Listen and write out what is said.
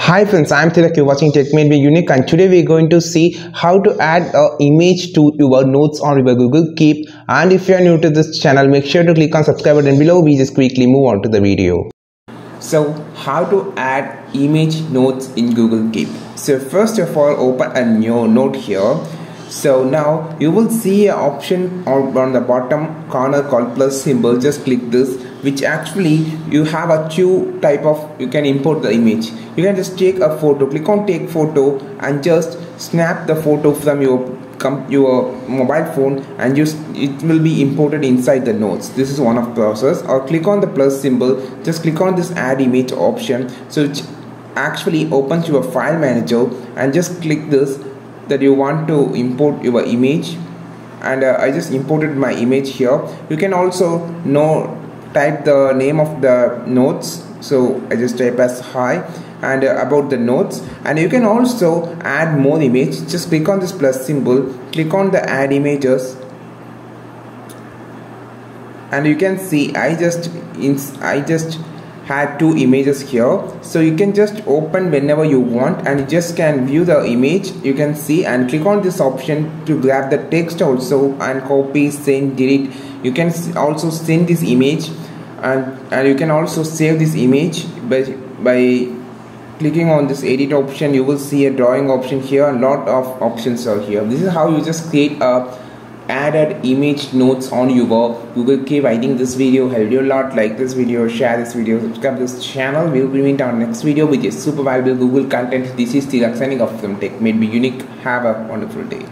Hi friends, I'm Tilak, you're watching Tech Made Me Unique and today we're going to see how to add a image to your notes on your Google Keep and if you're new to this channel, make sure to click on subscribe button below. We just quickly move on to the video. So how to add image notes in Google Keep. So first of all open a new note here. So now you will see an option on the bottom corner called plus symbol. Just click this which actually you have a two type of you can import the image. You can just take a photo click on take photo and just snap the photo from your your mobile phone and just it will be imported inside the notes. This is one of the process. Or click on the plus symbol. Just click on this add image option so it actually opens your file manager and just click this that you want to import your image. And uh, I just imported my image here. You can also know type the name of the notes. So I just type as hi and uh, about the notes. And you can also add more image. Just click on this plus symbol. Click on the add images. And you can see I just in I just had two images here. So you can just open whenever you want and you just can view the image. You can see and click on this option to grab the text also and copy send delete. You can also send this image and and you can also save this image by by clicking on this edit option. You will see a drawing option here. A lot of options are here. This is how you just create a added image notes on your google keep i think this video helped you a lot like this video share this video subscribe this channel. We will meet our next video with a super valuable google content. This is the signing off from tech made me unique. Have a wonderful day